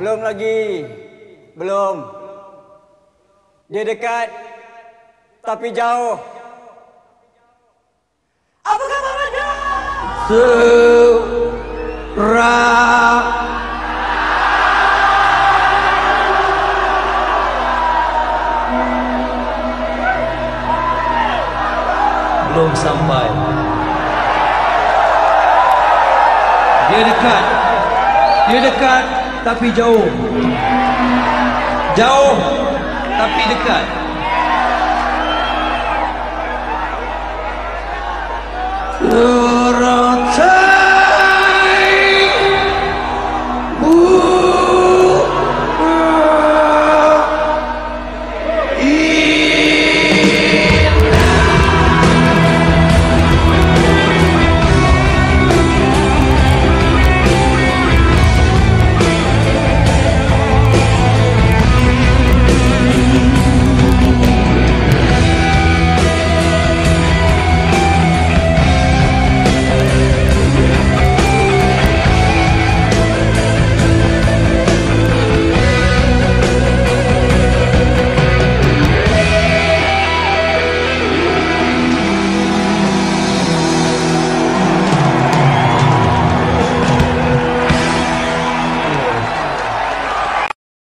Belum lagi. Belum. Dia dekat tapi jauh. Apa khabar anda? Surah Belum sampai Dia dekat Dia dekat tapi jauh. Jauh tapi dekat. Surah